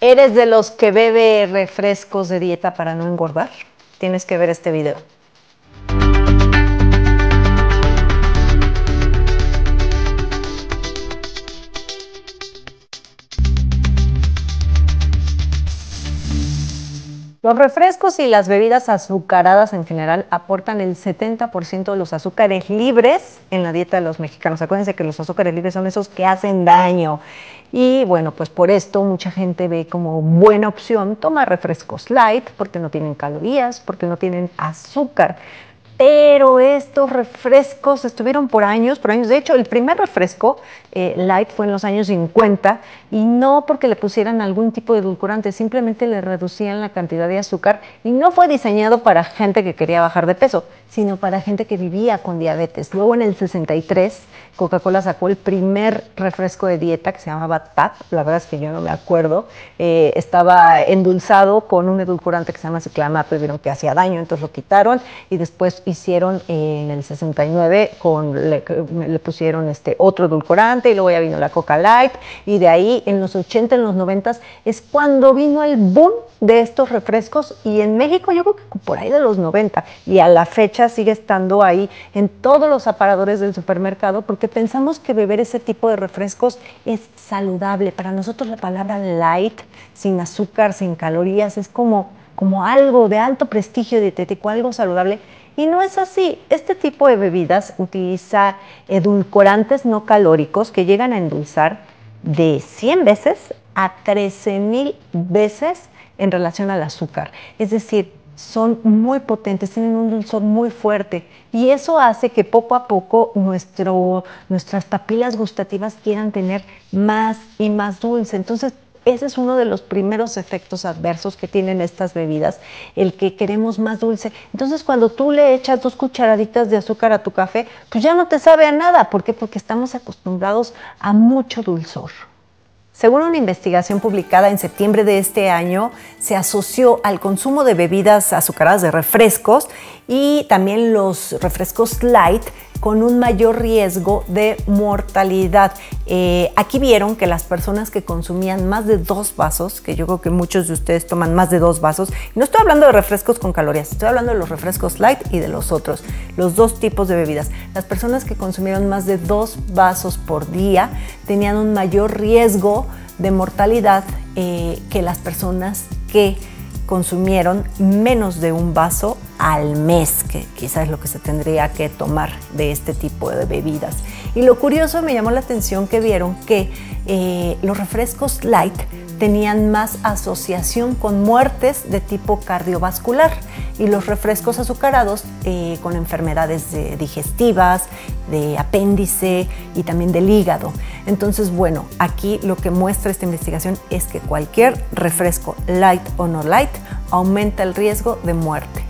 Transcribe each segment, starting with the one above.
¿Eres de los que bebe refrescos de dieta para no engordar? Tienes que ver este video. Los refrescos y las bebidas azucaradas en general aportan el 70% de los azúcares libres en la dieta de los mexicanos. Acuérdense que los azúcares libres son esos que hacen daño. Y bueno, pues por esto mucha gente ve como buena opción tomar refrescos light porque no tienen calorías, porque no tienen azúcar pero estos refrescos estuvieron por años, por años. De hecho, el primer refresco eh, light fue en los años 50 y no porque le pusieran algún tipo de edulcorante, simplemente le reducían la cantidad de azúcar. Y no fue diseñado para gente que quería bajar de peso, sino para gente que vivía con diabetes. Luego en el 63 Coca-Cola sacó el primer refresco de dieta que se llamaba TAP, la verdad es que yo no me acuerdo, eh, estaba endulzado con un edulcorante que se llama ciclamato y vieron que hacía daño, entonces lo quitaron y después hicieron en el 69 con, le, pusieron este otro edulcorante y luego ya vino la Coca Light. Y de ahí en los 80, en los 90 es cuando vino el boom de estos refrescos. Y en México yo creo que por ahí de los 90 y a la fecha sigue estando ahí en todos los aparadores del supermercado porque pensamos que beber ese tipo de refrescos es saludable. Para nosotros la palabra light, sin azúcar, sin calorías, es como, como algo de alto prestigio dietético, algo saludable. Y no es así. Este tipo de bebidas utiliza edulcorantes no calóricos que llegan a endulzar de 100 veces a 13 mil veces en relación al azúcar. Es decir, son muy potentes, tienen un dulzor muy fuerte y eso hace que poco a poco nuestro, nuestras papilas gustativas quieran tener más y más dulce. Entonces, ese es uno de los primeros efectos adversos que tienen estas bebidas, el que queremos más dulce. Entonces, cuando tú le echas dos cucharaditas de azúcar a tu café, pues ya no te sabe a nada. ¿Por qué? Porque estamos acostumbrados a mucho dulzor. Según una investigación publicada en septiembre de este año, se asoció al consumo de bebidas azucaradas de refrescos y también los refrescos light con un mayor riesgo de mortalidad. Eh, aquí vieron que las personas que consumían más de dos vasos, que yo creo que muchos de ustedes toman más de dos vasos, no estoy hablando de refrescos con calorías, estoy hablando de los refrescos light y de los otros, los dos tipos de bebidas. Las personas que consumieron más de dos vasos por día tenían un mayor riesgo de mortalidad eh, que las personas que consumieron menos de un vaso al mes, que quizás es lo que se tendría que tomar de este tipo de bebidas. Y lo curioso me llamó la atención que vieron que eh, los refrescos light tenían más asociación con muertes de tipo cardiovascular y los refrescos azucarados eh, con enfermedades digestivas, de apéndice y también del hígado. Entonces, bueno, aquí lo que muestra esta investigación es que cualquier refresco light o no light aumenta el riesgo de muerte.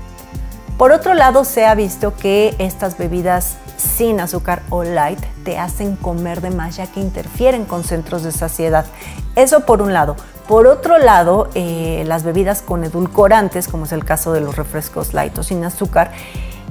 Por otro lado, se ha visto que estas bebidas sin azúcar o light te hacen comer de más ya que interfieren con centros de saciedad. Eso por un lado. Por otro lado, eh, las bebidas con edulcorantes, como es el caso de los refrescos light o sin azúcar,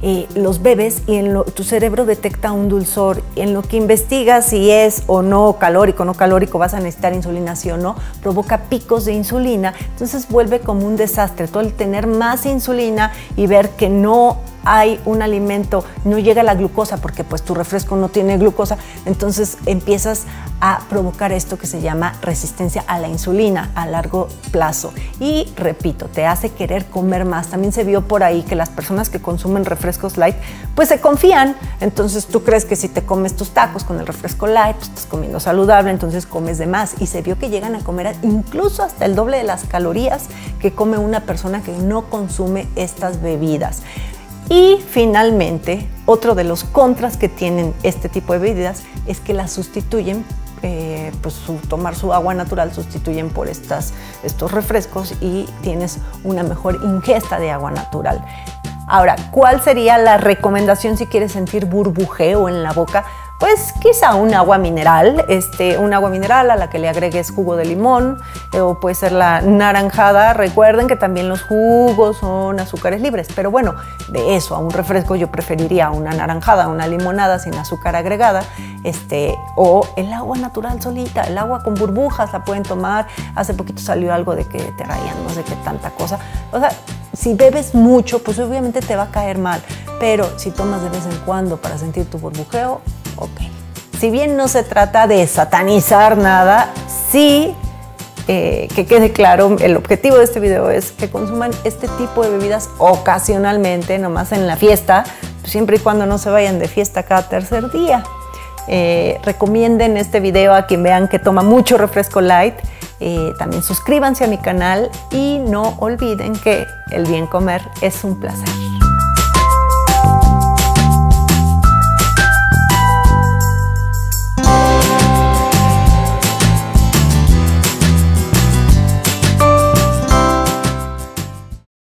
eh, los bebes y en tu cerebro detecta un dulzor. En lo que investigas si es o no calórico, no calórico, vas a necesitar insulina, sí o no, provoca picos de insulina. Entonces vuelve como un desastre. Todo el tener más insulina y ver que no hay un alimento, no llega la glucosa porque pues tu refresco no tiene glucosa, entonces empiezas a provocar esto que se llama resistencia a la insulina a largo plazo. Y repito, te hace querer comer más. También se vio por ahí que las personas que consumen refrescos light pues se confían, entonces tú crees que si te comes tus tacos con el refresco light, pues estás comiendo saludable, entonces comes de más. Y se vio que llegan a comer incluso hasta el doble de las calorías que come una persona que no consume estas bebidas. Y finalmente, otro de los contras que tienen este tipo de bebidas es que las sustituyen, eh, pues tomar su agua natural sustituyen por estas, estos refrescos y tienes una mejor ingesta de agua natural. Ahora, ¿cuál sería la recomendación si quieres sentir burbujeo en la boca? Pues quizá un agua mineral, este, un agua mineral a la que le agregues jugo de limón eh, o puede ser la naranjada. Recuerden que también los jugos son azúcares libres, pero bueno, de eso a un refresco yo preferiría una naranjada, una limonada sin azúcar agregada, este, o el agua natural solita, el agua con burbujas la pueden tomar. Hace poquito salió algo de que te rayan, no sé qué tanta cosa. O sea, si bebes mucho, pues obviamente te va a caer mal, pero si tomas de vez en cuando para sentir tu burbujeo, ok. Si bien no se trata de satanizar nada, sí eh, que quede claro, el objetivo de este video es que consuman este tipo de bebidas ocasionalmente, nomás en la fiesta, siempre y cuando no se vayan de fiesta cada tercer día. Eh, recomienden este video a quien vean que toma mucho refresco light eh, también suscríbanse a mi canal y no olviden que el bien comer es un placer.